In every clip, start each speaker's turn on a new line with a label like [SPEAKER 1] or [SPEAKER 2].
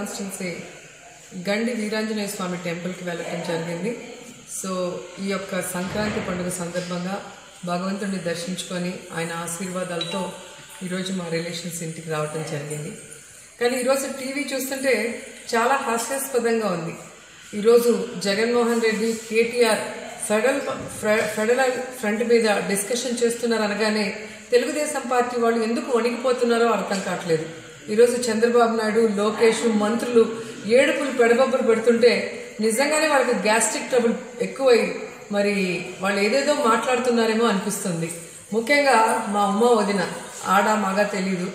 [SPEAKER 1] Constituency గండి వీరాంజనేయ స్వామి టెంపుల్కి వెళ్ళటం జరిగింది. సో ఈ యొక్క సంక్రాంతి పండుగ సందర్భంగా భగవంతుడిని దర్శించుకొని ఆయన ఆశీర్వాదాలతో ఈరోజు మా రిలేషన్స్ ఇంటికి రావటం జరిగింది. కానీ ఈరోజు టీవీ చూస్తుంటే చాలా హాస్యాస్పదంగా ఉంది. ఈరోజు Jaganmohan Reddy KTR federal federal front మీద డిస్కషన్ చేస్తున్నారు అనగానే తెలుగుదేశం పార్టీ వాళ్ళు ఎందుకు వణిగిపోతున్నారో అర్థం కావట్లేదు. ఈరోజు చంద్రబాబు నాయుడు లోకేష్ మంత్రులు ఏడుపులు పెడబొబ్బలు పెడుతుంటే నిజంగానే వాళ్ళకి గ్యాస్ట్రిక్ ట్రబుల్ ఎక్కువై మరి వాళ్ళు ఏదేదో మాట్లాడుతున్నారేమో అనిపిస్తుంది. ముఖ్యంగా మా ఉమ్మ వదిన ఆడ మగ తెలీదు.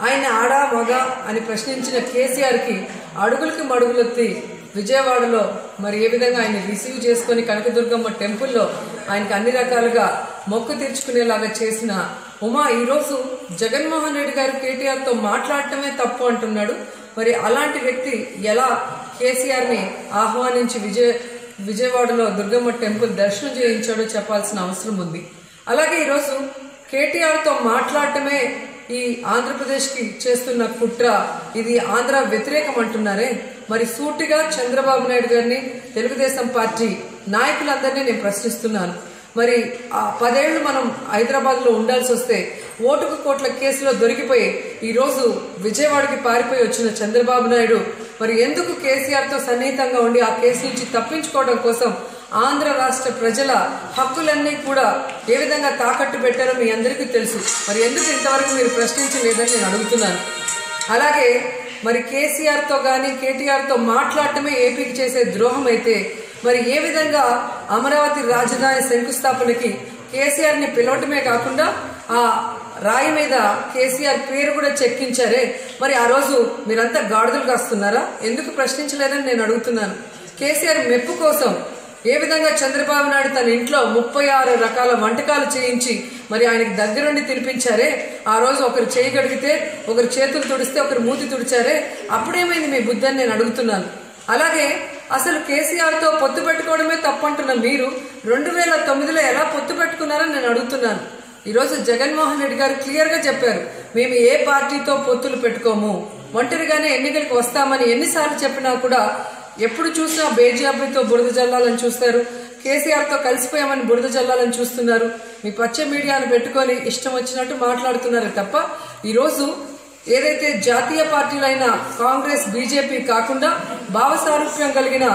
[SPEAKER 1] ఆయన ఆడా మగ అని ప్రశ్నించిన కేసీఆర్కి అడుగులకి మడుగులెత్తి విజయవాడలో మరి ఏ విధంగా ఆయన రిసీవ్ చేసుకొని కనకదుర్గమ్మ టెంపుల్లో ఆయనకి అన్ని రకాలుగా మొక్కు తీర్చుకునేలాగా చేసిన ఉమా ఈరోజు జగన్మోహన్ రెడ్డి గారు కేటీఆర్తో మాట్లాడటమే తప్పు అంటున్నాడు. మరి అలాంటి వ్యక్తి ఎలా కేసీఆర్ని ఆహ్వానించి విజయ విజయవాడలో దుర్గమ్మ టెంపుల్ దర్శనం చేయించాడో చెప్పాల్సిన అవసరం ఉంది. అలాగే ఈరోజు కేటీఆర్తో మాట్లాడటమే ఈ ఆంధ్రప్రదేశ్కి చేస్తున్న కుట్ర. ఇది ఆంధ్ర వ్యతిరేకం అంటున్నారే. మరి సూటిగా చంద్రబాబు నాయుడు గారిని తెలుగుదేశం పార్టీ నాయకులందరినీ నేను ప్రశ్నిస్తున్నాను. మరి ఆ పదేళ్ళు మనం హైదరాబాద్లో ఉండాల్సి వస్తే ఓటుకు కోట్ల కేసులో దొరికిపోయి ఈ రోజు విజయవాడకి పారిపోయి వచ్చిన చంద్రబాబు నాయుడు మరి ఎందుకు కేసీఆర్తో సన్నిహితంగా ఉండి ఆ కేసు నుంచి తప్పించుకోవడం కోసం ఆంధ్ర రాష్ట్ర ప్రజల హక్కులన్నీ కూడా ఏ విధంగా తాకట్టు పెట్టారో మీ అందరికీ తెలుసు. మరి ఎందుకు ఇంతవరకు మీరు ప్రశ్నించలేదని నేను అడుగుతున్నాను. అలాగే మరి కేసీఆర్తో కానీ కేటీఆర్తో మాట్లాడటమే ఏపీకి చేసే ద్రోహం అయితే మరి ఏ విధంగా అమరావతి రాజధాని శంకుస్థాపనకి కేసీఆర్ని పిలవటమే కాకుండా ఆ రాయి మీద కేసీఆర్ పేరు కూడా చెక్కించారే. మరి ఆ రోజు మీరంతా గాడిదలు కాస్తున్నారా? ఎందుకు ప్రశ్నించలేదని నేను అడుగుతున్నాను. కేసీఆర్ మెప్పు కోసం ఏ విధంగా చంద్రబాబు నాయుడు తన ఇంట్లో ముప్పై ఆరు రకాల వంటకాలు చేయించి మరి ఆయనకి దగ్గరుండి తినిపించారే? ఆ రోజు ఒకరు చేయగలిగితే ఒకరు చేతులు తుడిస్తే ఒకరు మూతి తుడిచారే? అప్పుడేమైంది మీ బుద్ధి అని నేను అడుగుతున్నాను. అలాగే అసలు కేసీఆర్తో పొత్తు పెట్టుకోవడమే తప్పంటున్న మీరు రెండు వేల తొమ్మిదిలో ఎలా పొత్తు పెట్టుకున్నారని నేను అడుగుతున్నాను. ఈరోజు జగన్మోహన్ రెడ్డి గారు క్లియర్గా చెప్పారు మేము ఏ పార్టీతో పొత్తులు పెట్టుకోము. ఒంటరిగానే ఎన్నికలకు వస్తామని ఎన్నిసార్లు చెప్పినా కూడా ఎప్పుడు చూసినా బేజాబీతో బురద జల్లాలని చూస్తారు. కేసీఆర్తో కలిసిపోయామని బురద జల్లాలని చూస్తున్నారు. మీ పచ్చ మీడియాను పెట్టుకొని ఇష్టం వచ్చినట్టు మాట్లాడుతున్నారు తప్ప ఈరోజు ఏదైతే జాతీయ పార్టీలైన కాంగ్రెస్ బీజేపీ కాకుండా భావసారూప్యం కలిగిన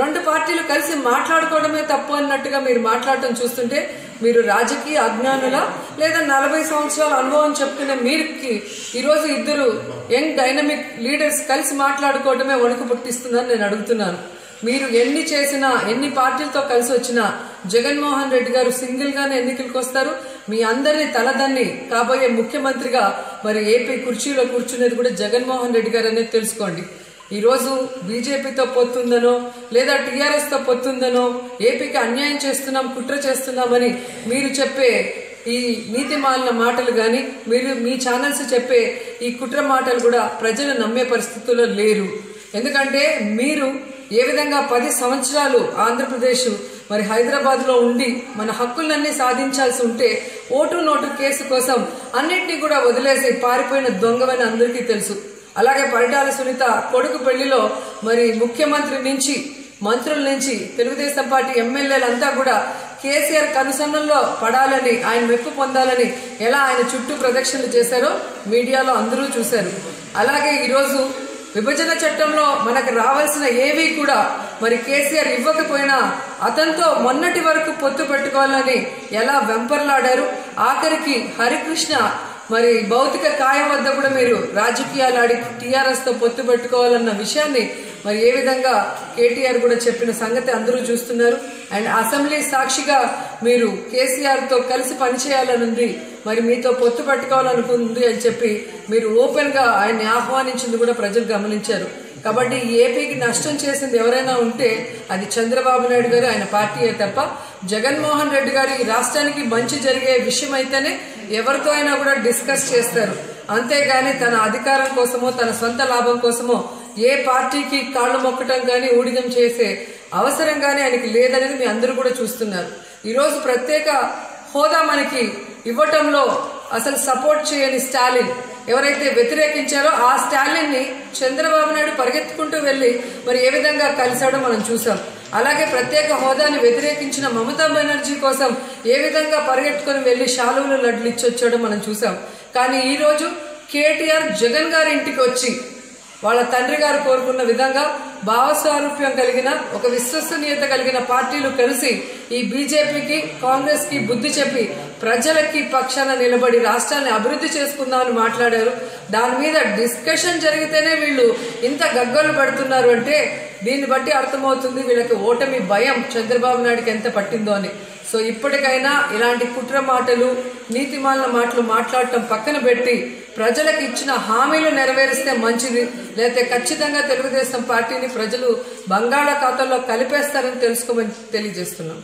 [SPEAKER 1] రెండు పార్టీలు కలిసి మాట్లాడుకోవడమే తప్పు అన్నట్టుగా మీరు మాట్లాడటం చూస్తుంటే మీరు రాజకీయ అజ్ఞానుల లేదా నలభై సంవత్సరాల అనుభవం చెప్తున్న మీరుకి ఈరోజు ఇద్దరు యంగ్ డైనమిక్ లీడర్స్ కలిసి మాట్లాడుకోవడమే వణుకు పుట్టిస్తుందని నేను అడుగుతున్నాను. మీరు ఎన్ని చేసినా ఎన్ని పార్టీలతో కలిసి వచ్చినా జగన్మోహన్ రెడ్డి గారు సింగిల్ గానే ఎన్నికలకు వస్తారు. మీ అందరినీ తలదన్ని కాబోయే ముఖ్యమంత్రిగా మరి ఏపీ కుర్చీలో కూర్చునేది కూడా జగన్మోహన్ రెడ్డి గారు అనేది తెలుసుకోండి ఈరోజు బీజేపీతో పొత్తుందనో లేదా టీఆర్ఎస్తో పొత్తుందనో ఏపీకి అన్యాయం చేస్తున్నాం కుట్ర చేస్తున్నామని మీరు చెప్పే ఈ నీతి మాలిన మాటలు కానీ మీరు మీ ఛానల్స్ చెప్పే ఈ కుట్ర మాటలు కూడా ప్రజలు నమ్మే పరిస్థితుల్లో లేరు. ఎందుకంటే మీరు ఏ విధంగా పది సంవత్సరాలు ఆంధ్రప్రదేశ్ మరి హైదరాబాద్లో ఉండి మన హక్కులన్నీ సాధించాల్సి ఉంటే ఓటు నోటు కేసు కోసం అన్నింటినీ కూడా వదిలేసి పారిపోయిన దొంగవని అందరికీ తెలుసు. అలాగే పరిటాల సునీత కొడుకు పెళ్ళిలో మరి ముఖ్యమంత్రి నుంచి మంత్రుల నుంచి తెలుగుదేశం పార్టీ ఎమ్మెల్యేలంతా కూడా కేసీఆర్ కనుసన్నల్లో పడాలని ఆయన మెప్పు పొందాలని ఎలా ఆయన చుట్టూ ప్రదక్షిణలు చేశారో మీడియాలో అందరూ చూశారు. అలాగే ఈరోజు విభజన చట్టంలో మనకు రావాల్సిన ఏవి కూడా మరి కేసీఆర్ ఇవ్వకపోయినా అతనితో మొన్నటి వరకు పొత్తు పెట్టుకోవాలని ఎలా వెంపర్లాడారు? ఆఖరికి హరికృష్ణ మరి భౌతిక కాయం వద్ద కూడా మీరు రాజకీయాలు ఆడి టీఆర్ఎస్తో పొత్తు పెట్టుకోవాలన్న విషయాన్ని మరి ఏ విధంగా కేటీఆర్ కూడా చెప్పిన సంగతి అందరూ చూస్తున్నారు. అండ్ అసెంబ్లీ సాక్షిగా మీరు కేసీఆర్తో కలిసి పనిచేయాలనుంది మరి మీతో పొత్తు పెట్టుకోవాలనుకుంది అని చెప్పి మీరు ఓపెన్గా ఆయన్ని ఆహ్వానించింది కూడా ప్రజలు గమనించారు. కాబట్టి ఏపీకి నష్టం చేసింది ఎవరైనా ఉంటే అది చంద్రబాబు నాయుడు గారు ఆయన పార్టీయే తప్ప జగన్మోహన్ రెడ్డి గారు ఈ రాష్ట్రానికి మంచి జరిగే విషయం అయితేనే ఎవరితో అయినా కూడా డిస్కస్ చేస్తారు. అంతేగాని తన అధికారం కోసమో తన సొంత లాభం కోసమో ఏ పార్టీకి కాళ్ళు మొక్కటం కానీ ఊడిగం చేసే అవసరం కానీ ఆయనకి లేదనేది మీ అందరూ కూడా చూస్తున్నారు. ఈరోజు ప్రత్యేక హోదా మనకి ఇవ్వటంలో అసలు సపోర్ట్ చేయని స్టాలిన్. ఎవరైతే వ్యతిరేకించారో ఆ స్టాలిన్ని చంద్రబాబు నాయుడు పరిగెత్తుకుంటూ వెళ్ళి మరి ఏ విధంగా కలిశాడో మనం చూసాం అలాగే ప్రత్యేక హోదాని వ్యతిరేకించిన మమతా బెనర్జీ కోసం ఏ విధంగా పరిగెత్తుకుని వెళ్ళి శాలువులు లడ్లు ఇచ్చొచ్చాడో మనం చూసాం కానీ ఈ రోజు కేటీఆర్ జగన్ గారి ఇంటికి వచ్చి వాళ్ళ తండ్రి గారు కోరుకున్న విధంగా భావస్వారూప్యం కలిగిన ఒక విశ్వసనీయత కలిగిన పార్టీలు కలిసి ఈ బీజేపీకి కాంగ్రెస్కి బుద్ధి చెప్పి ప్రజలకి పక్షాన నిలబడి రాష్ట్రాన్ని అభివృద్ధి చేసుకుందామని మాట్లాడారు. దాని మీద డిస్కషన్ జరిగితేనే వీళ్ళు ఇంత గగ్గోలు పడుతున్నారు అంటే దీన్ని బట్టి అర్థమవుతుంది వీళ్ళకి ఓటమి భయం చంద్రబాబు నాయుడుకి ఎంత పట్టిందో అని. సో ఇప్పటికైనా ఇలాంటి కుట్ర మాటలు నీతిమాలిన మాటలు మాట్లాడటం పక్కన పెట్టి ప్రజలకు ఇచ్చిన హామీలు నెరవేరిస్తే మంచిది. లేకపోతే ఖచ్చితంగా తెలుగుదేశం పార్టీని ప్రజలు బంగాళాఖాతంలో కలిపేస్తారని తెలుసుకోమని తెలియజేస్తున్నాం.